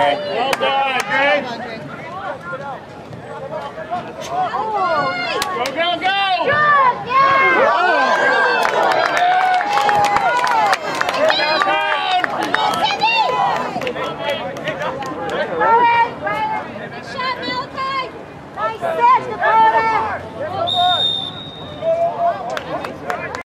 Well done, Dre. Well.